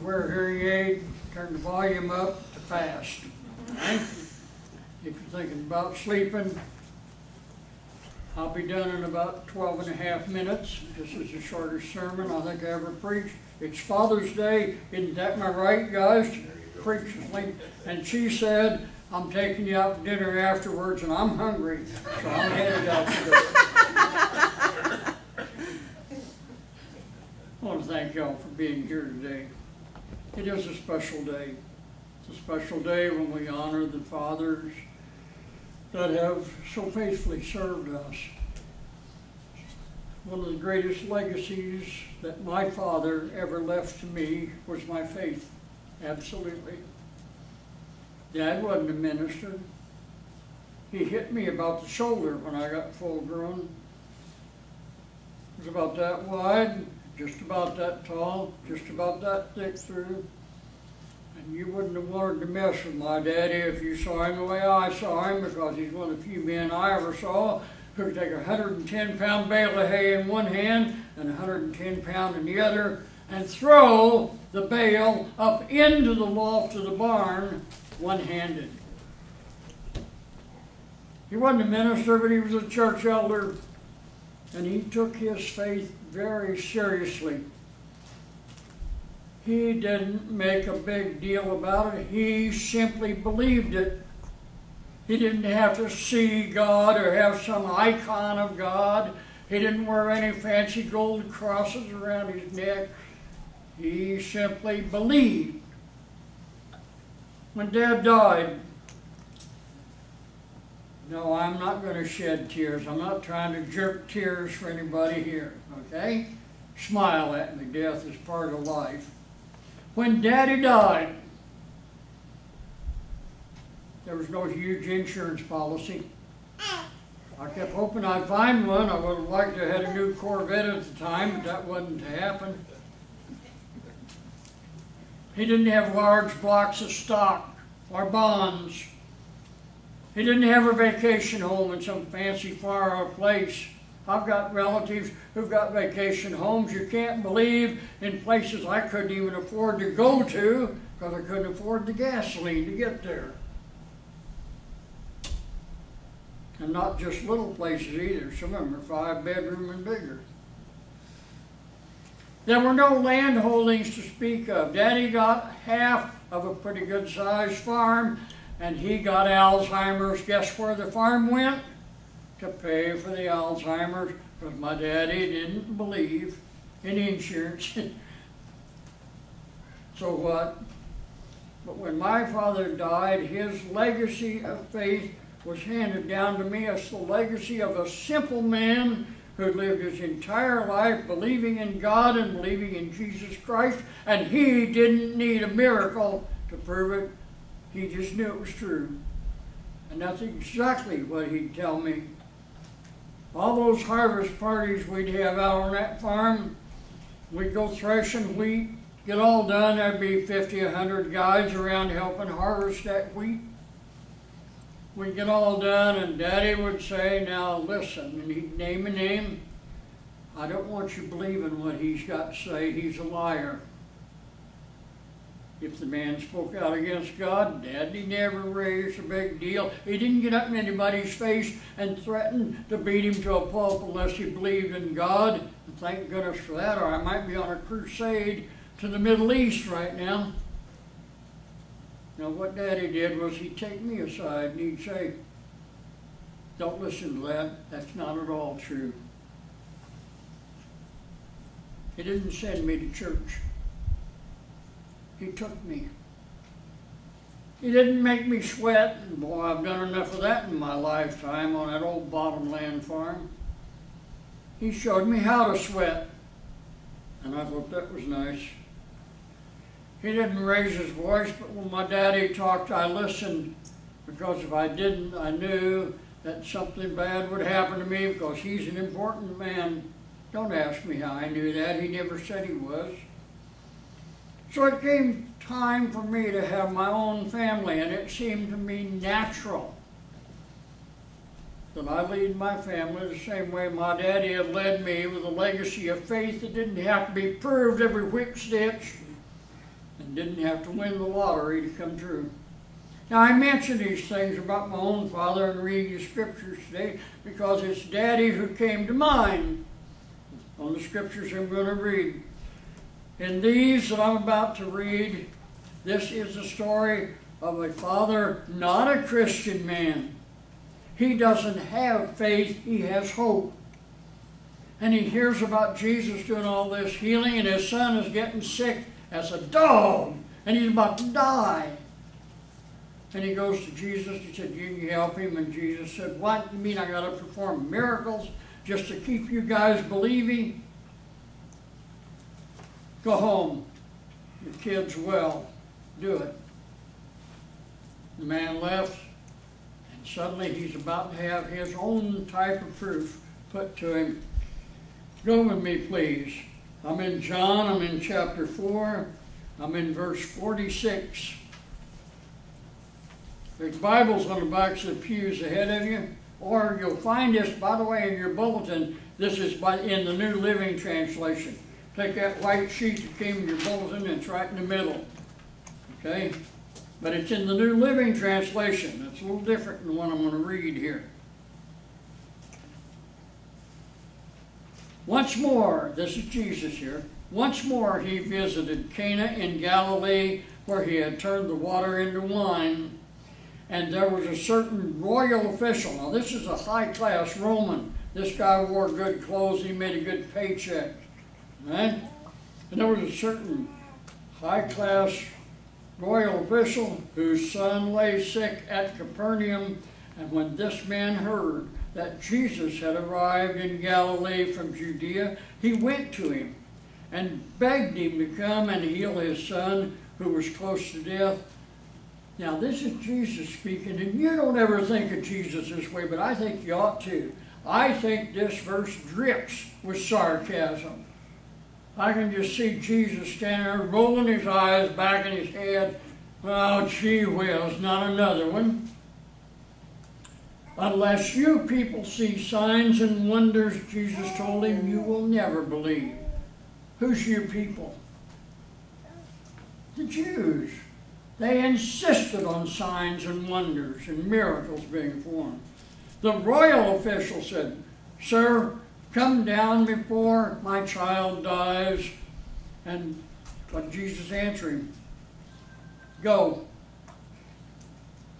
to wear a hearing aid, turn the volume up to fast. Right? If you're thinking about sleeping, I'll be done in about 12 and a half minutes. This is the shortest sermon I think I ever preached. It's Father's Day, isn't that my right, guys? Preach. And she said, I'm taking you out to dinner afterwards, and I'm hungry, so I'm headed out to. I want to thank y'all for being here today. It is a special day. It's a special day when we honor the fathers that have so faithfully served us. One of the greatest legacies that my father ever left to me was my faith. Absolutely. Dad wasn't a minister. He hit me about the shoulder when I got full grown. It was about that wide, just about that tall, just about that thick through. And you wouldn't have wanted to mess with my daddy if you saw him the way I saw him, because he's one of the few men I ever saw who could take a 110 pound bale of hay in one hand and a 110 pound in the other and throw the bale up into the loft of the barn one handed. He wasn't a minister, but he was a church elder, and he took his faith very seriously. He didn't make a big deal about it. He simply believed it. He didn't have to see God or have some icon of God. He didn't wear any fancy gold crosses around his neck. He simply believed. When Dad died, no, I'm not going to shed tears. I'm not trying to jerk tears for anybody here, okay? Smile at me. Death is part of life. When Daddy died, there was no huge insurance policy. I kept hoping I'd find one. I would have liked to have had a new Corvette at the time, but that wasn't to happen. He didn't have large blocks of stock or bonds. He didn't have a vacation home in some fancy far off place. I've got relatives who've got vacation homes you can't believe in places I couldn't even afford to go to because I couldn't afford the gasoline to get there. And not just little places either. Some of them are five bedroom and bigger. There were no land holdings to speak of. Daddy got half of a pretty good sized farm and he got Alzheimer's. Guess where the farm went? To pay for the Alzheimer's because my daddy didn't believe in insurance. so what? But when my father died, his legacy of faith was handed down to me as the legacy of a simple man who lived his entire life believing in God and believing in Jesus Christ, and he didn't need a miracle to prove it. He just knew it was true. And that's exactly what he'd tell me. All those harvest parties we'd have out on that farm, we'd go threshing wheat, get all done, there'd be 50, 100 guys around helping harvest that wheat. We'd get all done, and Daddy would say, Now listen, and he'd name a name. I don't want you believing what he's got to say. He's a liar. If the man spoke out against God, Daddy never raised a big deal. He didn't get up in anybody's face and threaten to beat him to a pulp unless he believed in God. And thank goodness for that, or I might be on a crusade to the Middle East right now. Now, what Daddy did was he'd take me aside and he'd say, Don't listen to that. That's not at all true. He didn't send me to church. He took me. He didn't make me sweat, boy, I've done enough of that in my lifetime on that old bottomland farm. He showed me how to sweat, and I thought that was nice. He didn't raise his voice, but when my daddy talked, I listened, because if I didn't, I knew that something bad would happen to me because he's an important man. Don't ask me how I knew that. He never said he was. So it came time for me to have my own family, and it seemed to me natural that I lead my family the same way my daddy had led me with a legacy of faith that didn't have to be proved every whip stitch. and didn't have to win the lottery to come true. Now, I mention these things about my own father and reading the scriptures today because it's Daddy who came to mind on the scriptures I'm going to read. In these that I'm about to read, this is the story of a father, not a Christian man. He doesn't have faith, he has hope. And he hears about Jesus doing all this healing, and his son is getting sick as a dog, and he's about to die. And he goes to Jesus. He said, You can help him. And Jesus said, What? You mean I got to perform miracles just to keep you guys believing? Go home. Your kid's well. Do it. The man left, and suddenly he's about to have his own type of proof put to him. Go with me, please. I'm in John, I'm in chapter 4, I'm in verse 46. There's Bibles on the backs of the pews ahead of you, or you'll find this, by the way, in your bulletin. This is by, in the New Living Translation. Take that white sheet that came in your bulletin, it's right in the middle. Okay? But it's in the New Living Translation. It's a little different than one I'm going to read here. Once more, this is Jesus here, once more he visited Cana in Galilee, where he had turned the water into wine and there was a certain royal official. Now, this is a high class Roman. This guy wore good clothes, he made a good paycheck. Right? And there was a certain high class royal official whose son lay sick at Capernaum. And when this man heard that Jesus had arrived in Galilee from Judea, he went to him and begged him to come and heal his son who was close to death. Now, this is Jesus speaking, and you don't ever think of Jesus this way, but I think you ought to. I think this verse drips with sarcasm. I can just see Jesus standing there, rolling his eyes back in his head. Oh, gee whiz, not another one. Unless you people see signs and wonders, Jesus told him, you will never believe. Who's you people? The Jews. They insisted on signs and wonders and miracles being performed. The royal official said, Sir, come down before my child dies. And what Jesus answered him, Go.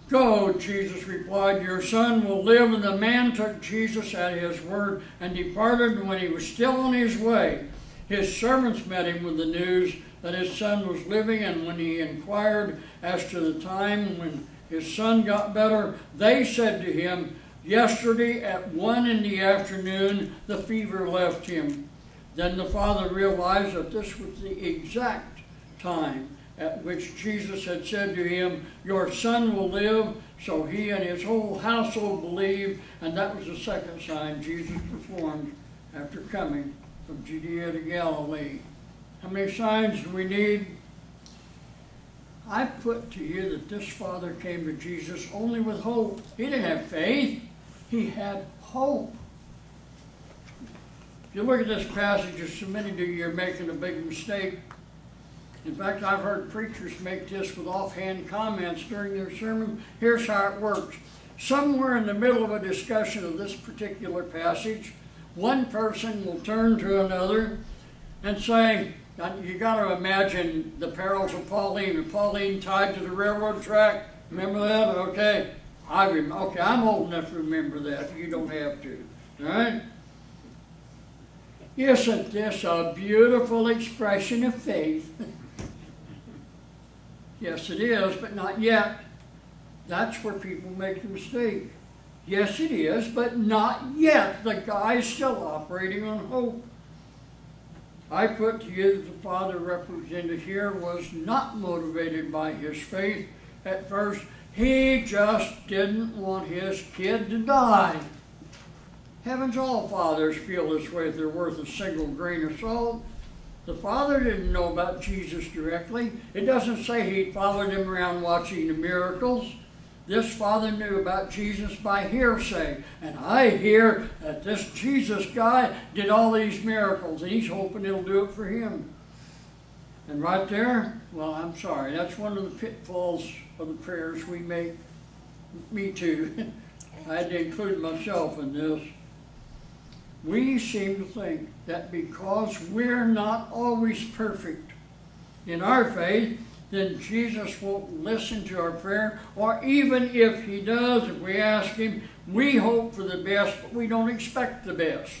Go, Jesus replied, Your son will live. And the man took Jesus at his word and departed. When he was still on his way, his servants met him with the news that his son was living, and when he inquired as to the time when his son got better, they said to him, Yesterday at one in the afternoon, the fever left him. Then the father realized that this was the exact time at which Jesus had said to him, Your son will live. So he and his whole household believed, and that was the second sign Jesus performed after coming from Judea to Galilee. How many signs do we need? I put to you that this father came to Jesus only with hope. He didn't have faith, he had hope. If you look at this passage, as so many of you are making a big mistake. In fact, I've heard preachers make this with offhand comments during their sermon. Here's how it works. Somewhere in the middle of a discussion of this particular passage, one person will turn to another and say, you got to imagine the perils of Pauline. Pauline tied to the railroad track. Remember that? Okay. I rem- okay, I'm old enough to remember that. You don't have to. All right? Isn't this a beautiful expression of faith? yes, it is, but not yet. That's where people make the mistake. Yes, it is, but not yet. The guy's still operating on hope. I put to you that the father represented here was not motivated by his faith at first. He just didn't want his kid to die. Heavens, all fathers feel this way if they're worth a single grain of salt. The father didn't know about Jesus directly. It doesn't say he followed him around watching the miracles. This father knew about Jesus by hearsay. And I hear that this Jesus guy did all these miracles, and he's hoping he'll do it for him. And right there, well, I'm sorry, that's one of the pitfalls of the prayers we make. Me too. I had to include myself in this. We seem to think that because we're not always perfect in our faith, then Jesus won't listen to our prayer. Or even if he does, if we ask him, we hope for the best, but we don't expect the best.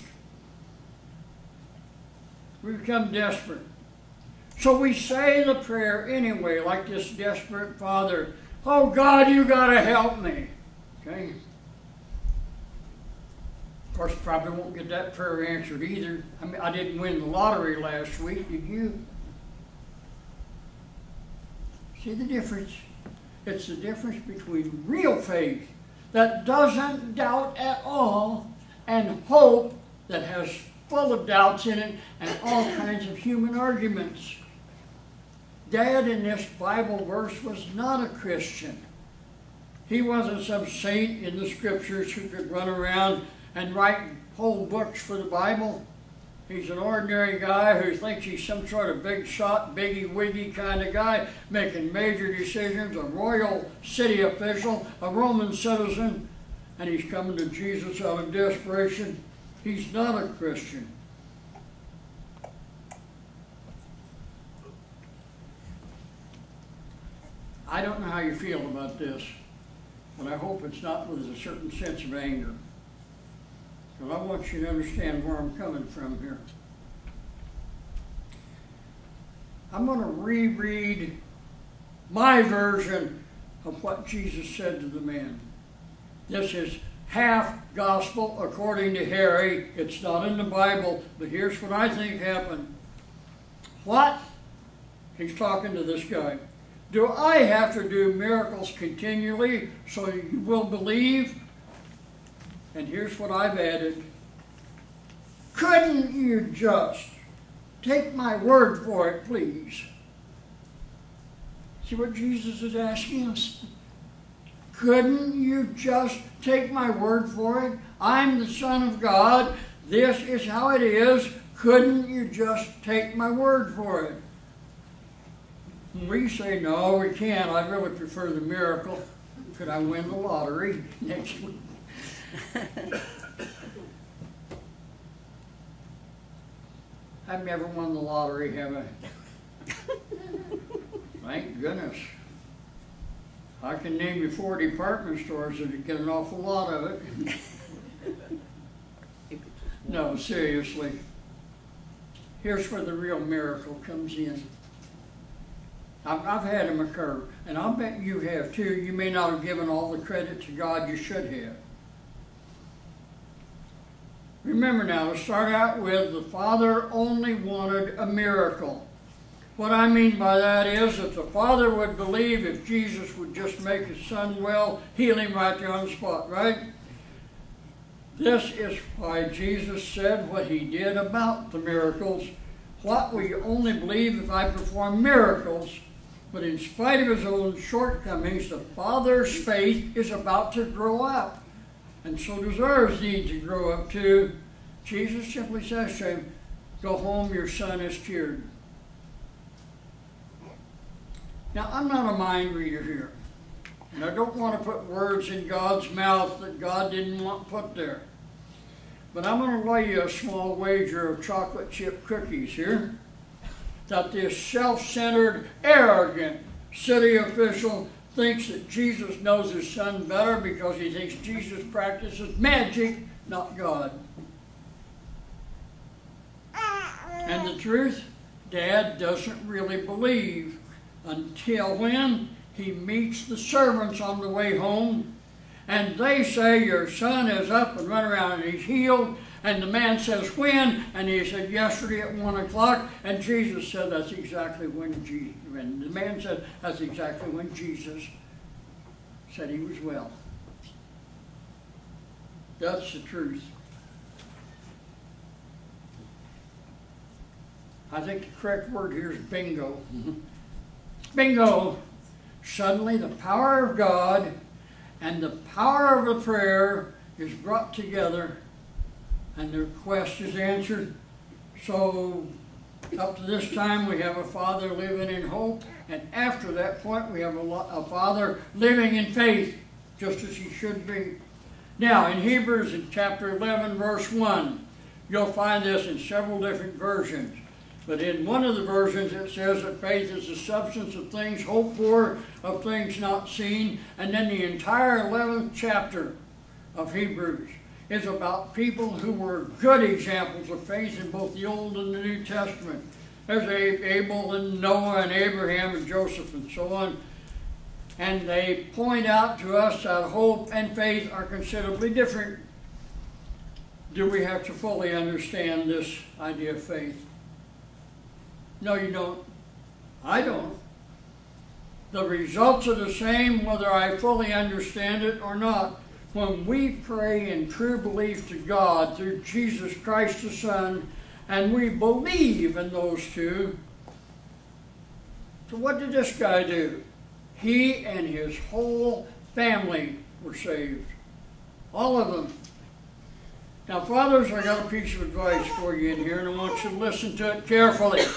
We become desperate. So we say the prayer anyway, like this desperate father. Oh God, you gotta help me. Okay? Of course, probably won't get that prayer answered either. I mean, I didn't win the lottery last week, did you? See the difference? It's the difference between real faith that doesn't doubt at all and hope that has full of doubts in it and all kinds of human arguments. Dad in this Bible verse was not a Christian. He wasn't some saint in the scriptures who could run around and write whole books for the Bible. He's an ordinary guy who thinks he's some sort of big shot, biggie wiggy kind of guy, making major decisions, a royal city official, a Roman citizen, and he's coming to Jesus out of desperation. He's not a Christian. I don't know how you feel about this, but I hope it's not with a certain sense of anger. Because I want you to understand where I'm coming from here. I'm going to reread my version of what Jesus said to the man. This is half gospel according to Harry. It's not in the Bible, but here's what I think happened. What? He's talking to this guy. Do I have to do miracles continually so you will believe? And here's what I've added. Couldn't you just take my word for it, please? See what Jesus is asking us? Couldn't you just take my word for it? I'm the Son of God. This is how it is. Couldn't you just take my word for it? We say, no, we can't. I'd really prefer the miracle. Could I win the lottery next week? I've never won the lottery, have I? Thank goodness. I can name you four department stores that get an awful lot of it. no, seriously. Here's where the real miracle comes in. I've, I've had them occur, and I'll bet you have too. You may not have given all the credit to God you should have. Remember now, to start out with, the Father only wanted a miracle. What I mean by that is that the Father would believe if Jesus would just make his son well, heal him right there on the spot, right? This is why Jesus said what he did about the miracles. What will you only believe if I perform miracles? But in spite of his own shortcomings, the Father's faith is about to grow up. And so does ours need to grow up too. Jesus simply says to him, Go home, your son is cured. Now, I'm not a mind reader here. And I don't want to put words in God's mouth that God didn't want put there. But I'm going to lay you a small wager of chocolate chip cookies here that this self-centered, arrogant city official thinks that Jesus knows his son better because he thinks Jesus practices magic, not God. And the truth, Dad doesn't really believe until when he meets the servants on the way home and they say your son is up and run around and he's healed and the man says, when? And he said, yesterday at 1 o'clock. And Jesus said, that's exactly when Jesus, and the man said, that's exactly when Jesus said he was well. That's the truth. I think the correct word here is bingo. bingo! Suddenly the power of God and the power of the prayer is brought together and the request is answered. So Up to this time, we have a father living in hope, and after that point, we have a, a father living in faith, just as he should be. Now, in Hebrews, in chapter 11, verse 1, you'll find this in several different versions. But in one of the versions, it says that faith is the substance of things hoped for, of things not seen. And then the entire 11th chapter of Hebrews is about people who were good examples of faith in both the Old and the New Testament. There's Abel and Noah and Abraham and Joseph and so on. And they point out to us that hope and faith are considerably different. Do we have to fully understand this idea of faith? No, you don't. I don't. The results are the same whether I fully understand it or not when we pray in true belief to God through Jesus Christ the Son, and we believe in those two. So, what did this guy do? He and his whole family were saved. All of them. Now, fathers, I got a piece of advice for you in here, and I want you to listen to it carefully.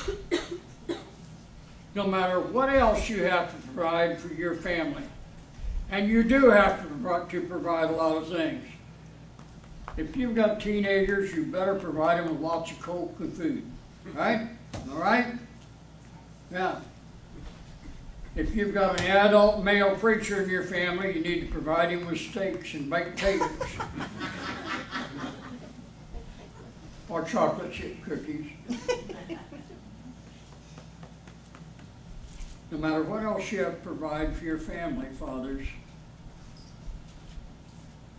No matter what else you have to provide for your family, and you do have to provide, to provide a lot of things. If you've got teenagers, you better provide them with lots of coke and food. Right? All right? Yeah. If you've got an adult male preacher in your family, you need to provide him with steaks and baked potatoes. or chocolate chip cookies. no matter what else you have to provide for your family, fathers,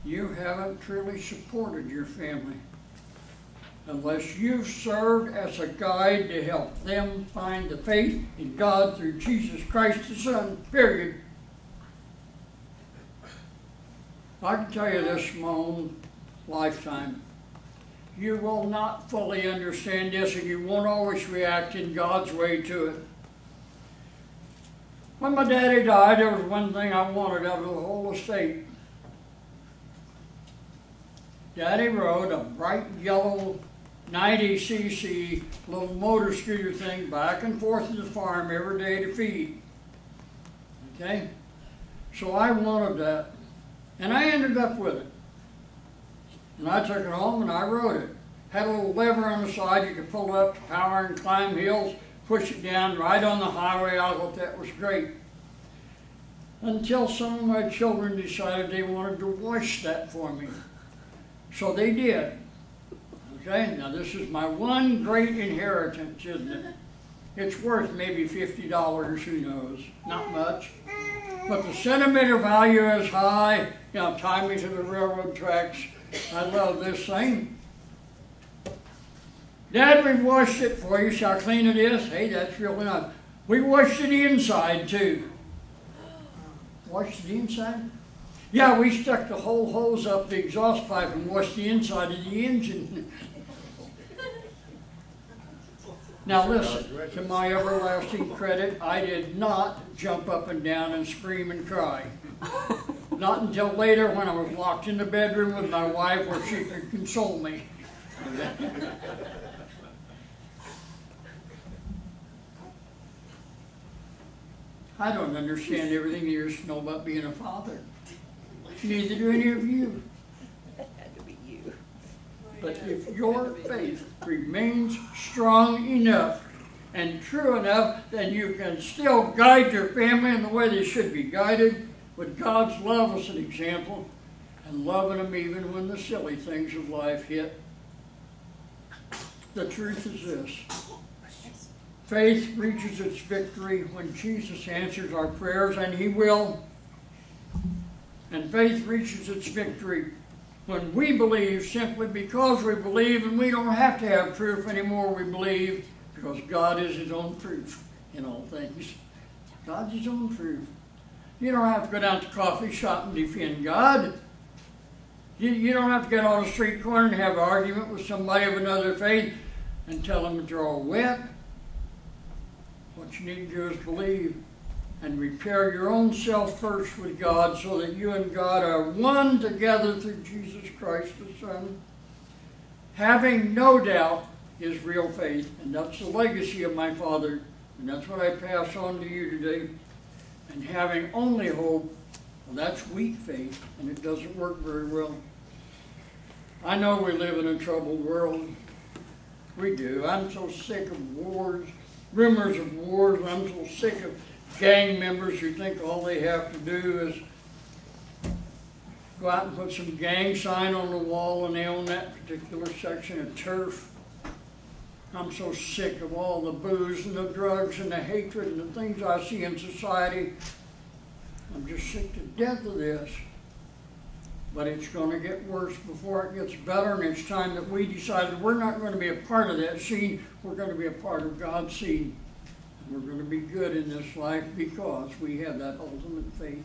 you haven't truly supported your family unless you've served as a guide to help them find the faith in God through Jesus Christ the Son, period. I can tell you this from my own lifetime. You will not fully understand this and you won't always react in God's way to it. When my daddy died, there was one thing I wanted out of the whole estate. Daddy rode a bright yellow 90cc little motor scooter thing back and forth to the farm every day to feed. Okay? So I wanted that. And I ended up with it. And I took it home and I rode it. Had a little lever on the side, you could pull up power and climb hills, push it down right on the highway. I thought that was great. Until some of my children decided they wanted to wash that for me. So they did. Okay, now this is my one great inheritance, isn't it? It's worth maybe $50, who knows, not much. But the sentimental value is high. You know, tie me to the railroad tracks. I love this thing. Dad, we washed it for you. See how clean it is? Hey, that's real enough. We washed the inside too. Washed the inside? Yeah, we stuck the whole hose up the exhaust pipe and washed the inside of the engine. now listen, to my everlasting credit, I did not jump up and down and scream and cry. Not until later when I was locked in the bedroom with my wife where she could console me. I don't understand everything is to know about being a father. Neither do any of you. But if your faith remains strong enough and true enough, then you can still guide your family in the way they should be guided with God's love as an example and loving them even when the silly things of life hit. The truth is this. Faith reaches its victory when Jesus answers our prayers, and He will. And faith reaches its victory when we believe simply because we believe, and we don't have to have proof anymore. We believe because God is His own proof in all things. God's His own proof. You don't have to go down to coffee shop and defend God. You, you don't have to get on a street corner and have an argument with somebody of another faith and tell them that you're all wet. What you need to do is believe and repair your own self first with God so that you and God are one together through Jesus Christ the Son. Having no doubt is real faith, and that's the legacy of my father, and that's what I pass on to you today. And having only hope, well, that's weak faith, and it doesn't work very well. I know we live in a troubled world. We do. I'm so sick of wars, rumors of wars. I'm so sick of gang members who think all they have to do is go out and put some gang sign on the wall and they own that particular section of turf. I'm so sick of all the booze and the drugs and the hatred and the things I see in society. I'm just sick to death of this. But it's going to get worse before it gets better, and it's time that we decided we're not going to be a part of that scene. We're going to be a part of God's scene. We're going to be good in this life because we have that ultimate faith.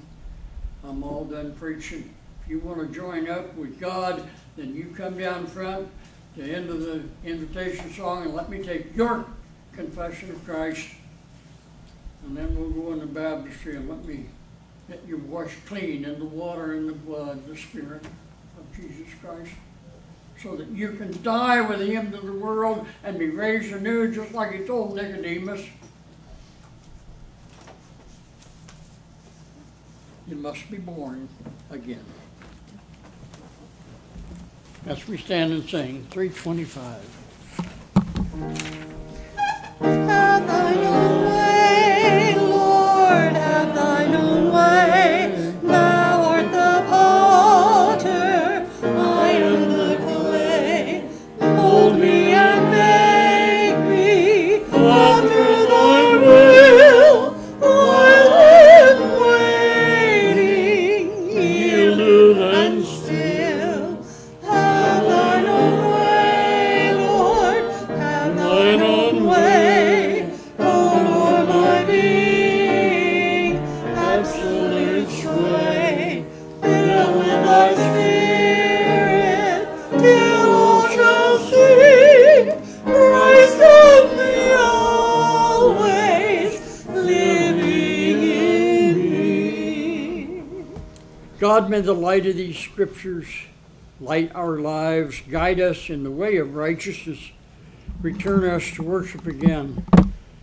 I'm all done preaching. If you want to join up with God, then you come down front the end of the invitation song and let me take your confession of Christ. And then we'll go in the baptistry and let me get you're washed clean in the water and the blood, the Spirit of Jesus Christ. So that you can die with him to the world and be raised anew, just like he told Nicodemus. You must be born again. As we stand and sing, 325. May the light of these scriptures light our lives, guide us in the way of righteousness, return us to worship again,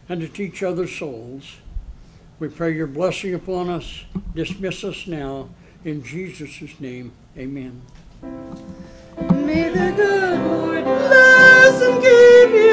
and to teach other souls. We pray your blessing upon us. Dismiss us now. In Jesus' name, amen. May the good Lord bless and keep you.